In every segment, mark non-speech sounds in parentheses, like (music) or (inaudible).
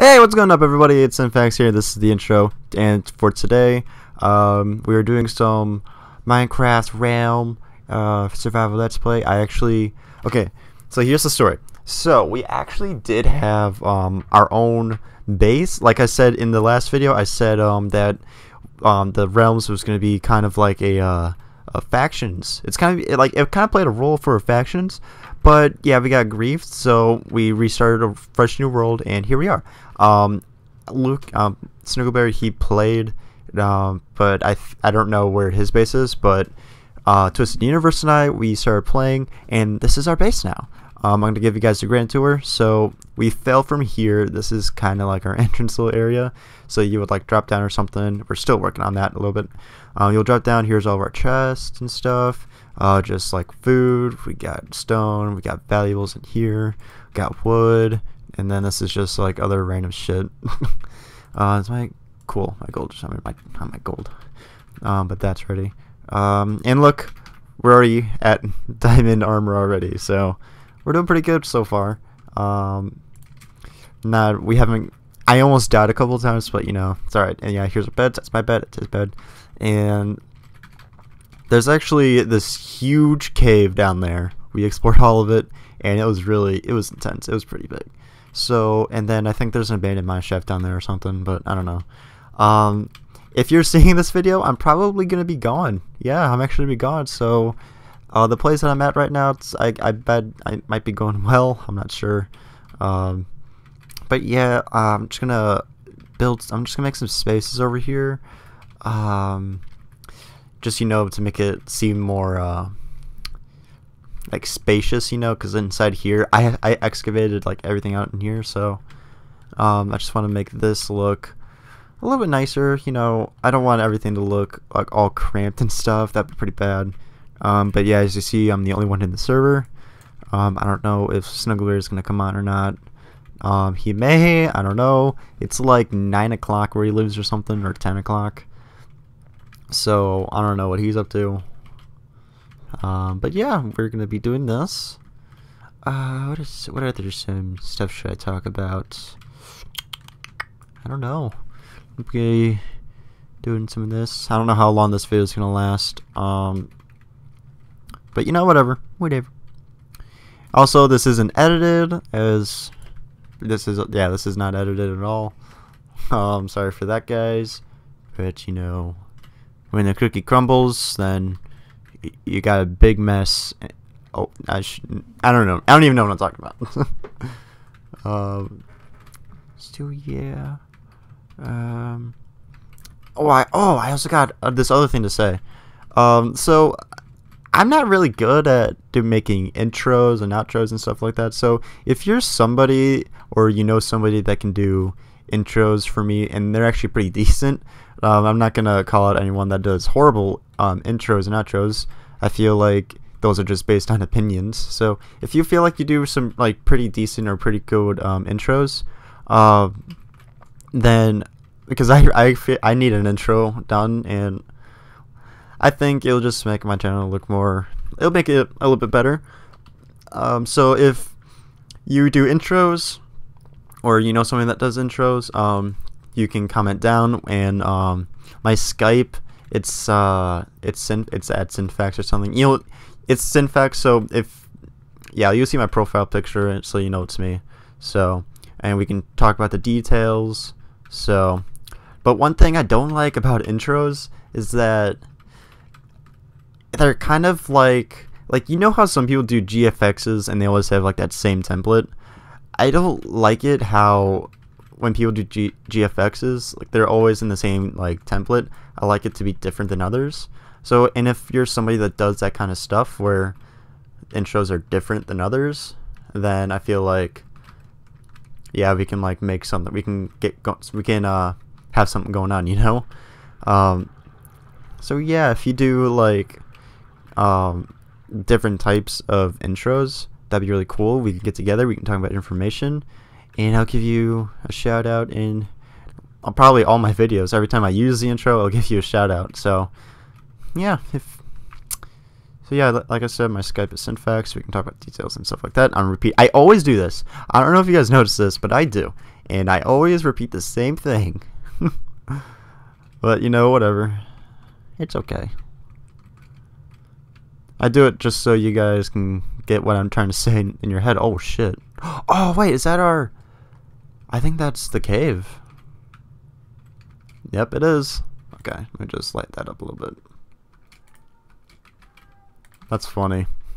Hey, what's going up, everybody? It's Synfax here. This is the intro, and for today, um, we are doing some Minecraft Realm uh, survival Let's Play. I actually, okay, so here's the story. So we actually did have um, our own base. Like I said in the last video, I said um, that um, the Realms was going to be kind of like a, uh, a factions. It's kind of like it kind of played a role for factions, but yeah, we got griefed, so we restarted a fresh new world, and here we are. Um, Luke, um, Snoogleberry, he played, um, but I I don't know where his base is, but uh, Twisted Universe and I, we started playing, and this is our base now. Um, I'm going to give you guys a grand tour. So we fell from here. This is kind of like our (laughs) entrance little area. So you would like drop down or something. We're still working on that a little bit. Um, you'll drop down. Here's all of our chests and stuff. Uh, just like food. We got stone. We got valuables in here. Got wood. And then this is just like other random shit. (laughs) uh, it's my cool. My gold. I mean, my not my gold. Um, but that's ready. Um, and look, we're already at (laughs) diamond armor already. So we're doing pretty good so far. Um, not we haven't. I almost died a couple times, but you know it's all right. And yeah, here's a bed. That's my bed. It's his bed. And there's actually this huge cave down there. We explored all of it, and it was really it was intense. It was pretty big. So and then I think there's an abandoned mine shaft down there or something, but I don't know. Um, if you're (laughs) seeing this video, I'm probably gonna be gone. Yeah, I'm actually gonna be gone. So uh, the place that I'm at right now, it's, I, I bet I might be going (laughs) well. I'm not sure. Um, but yeah, I'm just gonna build. I'm just gonna make some spaces over here. Um, just you know to make it seem more uh, like spacious, you know, because inside here I I excavated like everything out in here, so um, I just want to make this look a little bit nicer. You know, I don't want everything to look like all cramped and stuff. That'd be pretty bad. Um, but yeah, as you see, I'm the only one in the server. Um, I don't know if Snuggler is to come on or not. Um, he may, I don't know. It's like 9 o'clock where he lives or something, or 10 o'clock. So, I don't know what he's up to. Um, but yeah, we're to be doing this. Uh, what, is, what other some stuff should I talk about? I don't know. Okay, doing some of this. I don't know how long this video is to last. Um, but you know, whatever. Whatever. Also, this isn't edited, as this is yeah, this is not edited at all. (laughs) Um, sorry for that, guys. But you know, when the cookie crumbles, then you got a big mess. Oh, I should, I don't know. I don't even know what I'm talking about. (laughs) um, still yeah. Um. Oh, I oh I also got uh, this other thing to say. Um, so I'm not really good at do making intros and outros and stuff like that. So if you're somebody or you know somebody that can do intros for me and they're actually pretty decent, um, I'm not gonna call out anyone that does horrible um, intros and outros. I feel like those are just based on opinions. So if you feel like you do some like pretty decent or pretty good um, intros, uh, then because I I feel, I need an intro done and I think it'll just make my channel look more. It'll make it a little bit better. Um, so if you do intros, or you know someone that does intros, um, you can comment down. And um, my Skype, it's uh, it's it's at Synfax or something. You know, it's Synfax. So if yeah, you'll see my profile picture, so you know it's me. So and we can talk about the details. So, but one thing I don't like about intros is that they're kind of like like you know how some people do GFXs and they always have like that same template. I don't like it how when people do G- GFXs like they're always in the same like template. I like it to be different than others. So and if you're somebody that does that kind of stuff where intros are different than others, then I feel like yeah, we can like make something. We can get go- we can uh have something going on, (laughs) you know. Um, so yeah, if you do like um, different types of intros. That'd be really cool. We can get together. We can talk about information, and I'll give you a shout out in uh, probably all my videos. Every time I use the intro, I'll (laughs) give you a shout out. So, yeah, if so, yeah, like I said, my Skype is Synfax. We can talk about details and stuff like that on repeat. I always do this. I don't know if you guys (laughs) notice this, but I do. and I always repeat the same thing. (laughs) but you know, whatever. It's okay. I do it just so you guys can get what I'm trying to say in your head. Oh shit. Oh wait, is that our I think that's the cave. Yep, it is. Okay, let me just light that up a little bit. That's funny. (laughs)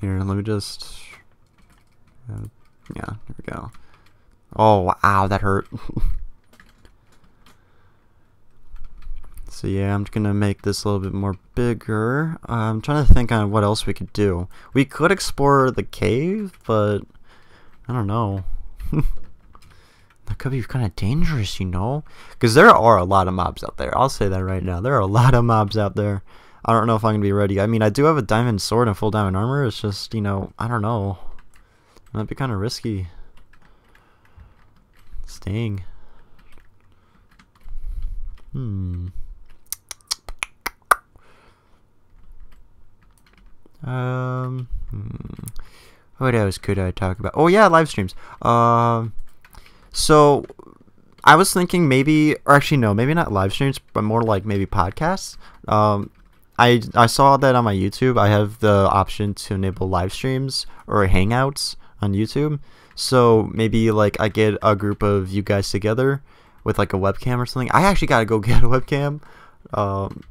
Here, let me just... Uh, yeah, here we go. Oh, wow, that hurt. (laughs) so yeah, I'm gonna make this a little bit more bigger. Uh, I'm trying to think on what else we could do. We could explore the cave, but I don't know. (laughs) that could be kind of dangerous, you know? Because there are a lot of mobs out there. I'll say that right now. There are a lot of mobs out there. I don't know if I'm going to be ready. I mean, I do have a diamond sword and full diamond armor. It's just, you know, I don't know. Might be kind of risky. Staying. Hmm. Um. Hmm. What else could I talk about? Oh yeah, live streams. Um. So, I was thinking maybe, or actually no, maybe not live streams, but more like maybe podcasts. Um, I I saw that on my YouTube. I have the option to enable live streams or hangouts on YouTube. So maybe like I get a group of you guys together with like a webcam or something. I actually gotta go (laughs) get a webcam. Um,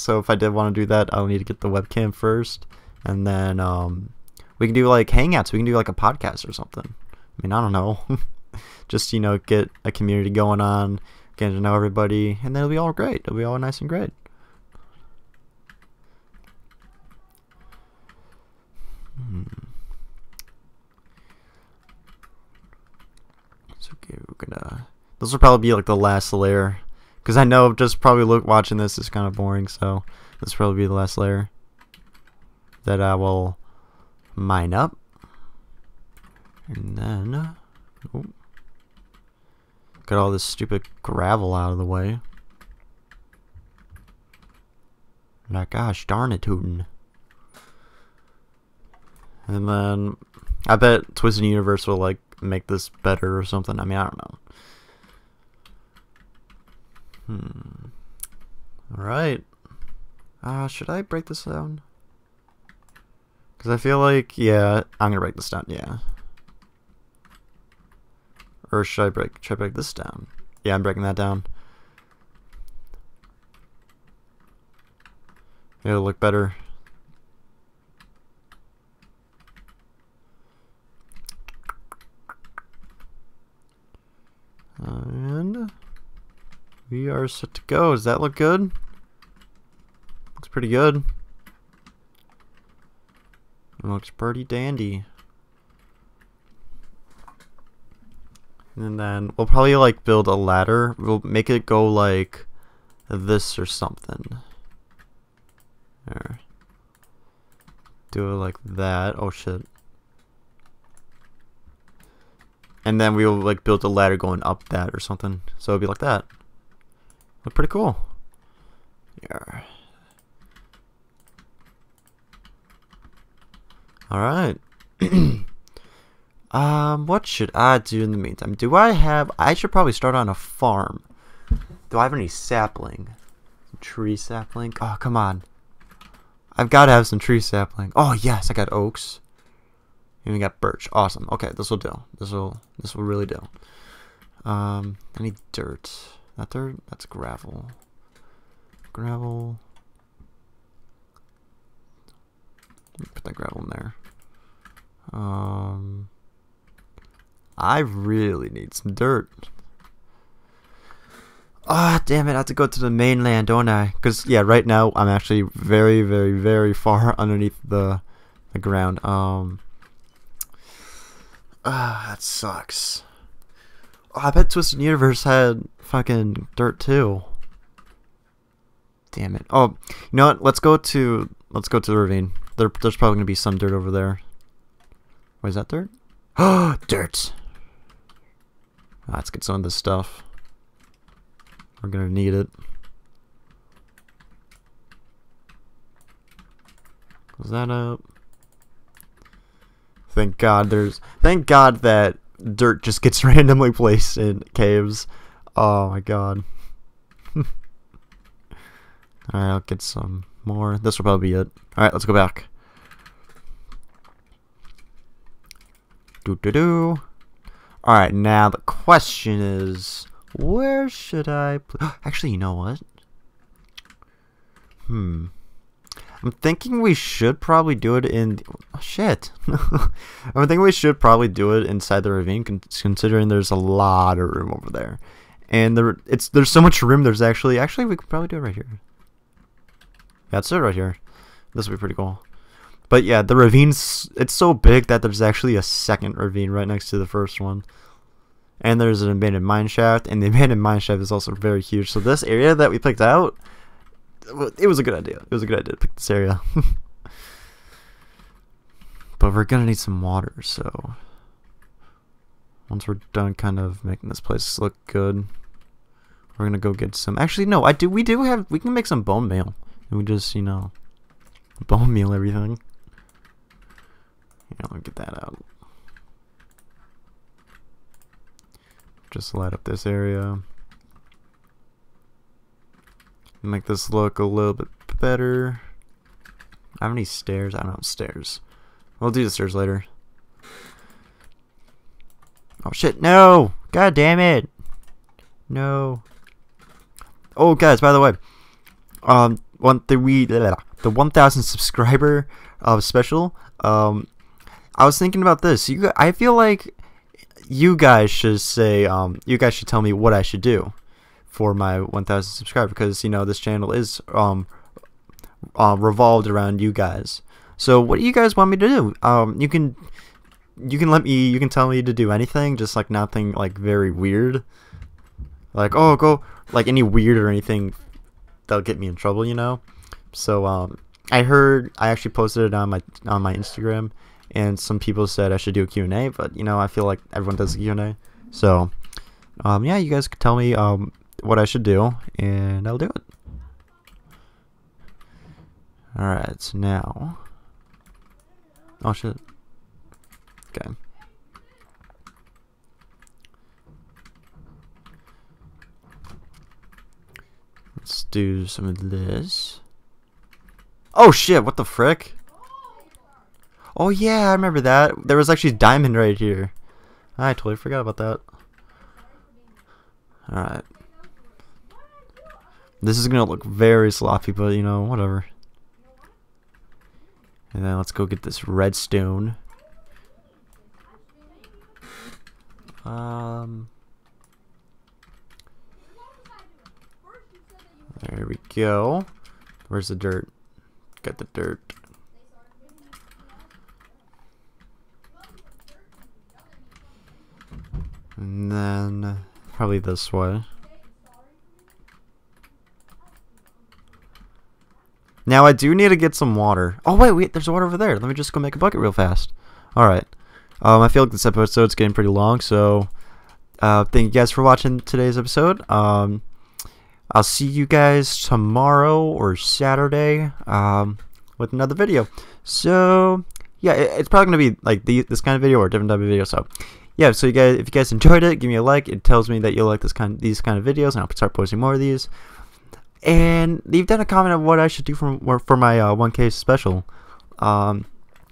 so if I did want to do that, I'll need to get the webcam first, and then um, we can do like hangouts. We can do like a podcast or something. I mean, I don't know. (laughs) Just you know, get a community going on, getting to know everybody, and then it'll be all great. It'll be all nice and great. Hmm. It's okay. We're gonna. This will probably be like the last layer, because I know just probably look watching this is kind of boring. So this will probably be the last layer that I will mine up, and then oh, get all this stupid gravel out of the way. Like, gosh darn it, Tootin'. And then I bet Twisted Universe will like make this better or something. I mean, I don't know. Hmm. All right. Uh, should I break this down? Because I feel like, yeah, I'm gonna break this down. Yeah. Or should I break? Should I break this down? Yeah, I'm breaking that down. It'll look better. And we are set to go. Does that look good? Looks pretty good. Looks pretty dandy. And then we'll probably like build a ladder. We'll make it go like this or something. There. Do it like that. Oh shit. and then we will like build a ladder going up that or something. So it'll be like that. Look pretty cool. Yeah. All right. (clears throat) um, what should I do in the meantime? Do I have? I should probably start on a farm. Do I have any sapling? Some Tree sapling? Oh, come on. I've got to have some tree sapling. Oh yes, I got oaks. And we got birch. Awesome. Okay, this will do. This will this will really do. Um, I need dirt. That dirt? That's gravel. Gravel. Put that gravel in there. Um, I really need some dirt. Ah, oh, damn it! I have to go to the mainland, don't I? Because yeah, right now I'm actually very, very, very far (laughs) underneath the the ground. Um. Ah, that sucks. Oh, I bet Twisted Universe had fucking dirt too. Damn it. Oh, you know what? Let's go to let's go to the ravine. There, there's probably gonna be some dirt over there. What is that dirt? Oh, (gasps) dirt. Let's get some of this stuff. We're gonna need it. Close that up. Thank God there's. Thank God that dirt just gets (laughs) randomly placed in caves. Oh my God. (laughs) Alright, I'll get some more. This will probably be it. Alright, let's go back. Do do do. Alright, now the question is where should I (gasps) Actually, you know what? Hmm. I'm thinking we should probably do it in. Oh, shit. (laughs) I'm thinking we should probably do it inside the ravine, considering there's a lot of room over there, and there it's there's so much room. There's actually actually we could probably do it right here. That's it right here. This would be pretty cool. But yeah, the ravine's it's so big that there's actually a second ravine right next to the first one. And there's an abandoned mine shaft, and the (laughs) abandoned mine shaft is also very huge. So this area that we picked out it was a good idea. It was a good idea to pick this area. (laughs) but we're gonna need some water, so once we're done kind of making this place look good, we're gonna go get some actually no, I do we do have we can make some bone meal. And we just, you know (laughs) bone meal everything. Yeah, let get that out. Just light up this area make this look a little bit better. I have any stairs? I don't have stairs. We'll do the stairs later. Oh shit, no! God damn it! No. Oh guys, by the way, um, one the we the 1,000 subscriber uh, special. Um, I was thinking about this. You, I feel like you guys should say, um, you guys should tell me what I should do for my 1000 subscribers because you know this channel is um uh, revolved around you guys. So what do you guys want me to do? Um you can you can let me you can tell me to do anything just like nothing like very weird. Like oh go like any weird or anything that'll get me in trouble you know? So um I heard I actually posted it on my on my Instagram and some people said I should do a Q&A but you know I feel like everyone does a Q&A so um yeah you guys could tell me um what I should do, and I'll do it. Alright, so now... Oh shit. Okay. Let's do some of this. Oh shit, what the frick? Oh yeah, I remember that. There was actually diamond right here. I totally forgot about that. Alright. This is gonna look very sloppy, but you know, whatever. And then let's go get this redstone. Um, there we go. Where's the dirt? Got the dirt. And then probably this way. Now I do need to get some water. Oh wait, wait, there's water over there. Let me just go make a bucket real fast. All right. Um, I feel like this episode's getting pretty long, so uh, thank you guys for watching today's episode. Um, I'll see you guys tomorrow or Saturday um, with another video. So yeah, it, it's probably gonna be like the, this kind of video or a different type of video. So yeah, so you guys, if you guys enjoyed it, give me a like. It tells me that you like this kind, these kind of videos, and I'll start posting more of these and leave down a comment of what I should do for for my uh, 1K special. Um,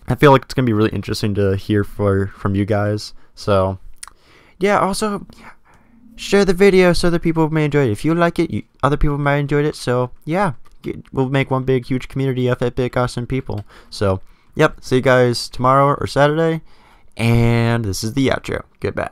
I feel like it's gonna be really interesting to hear for from you guys. So, yeah. Also, share the video so other people may enjoy it. If you like it, you, other people might enjoy it. So, yeah, we'll make one big, huge community of epic, awesome people. So, yep. See you guys tomorrow or Saturday. And this is the outro. Goodbye.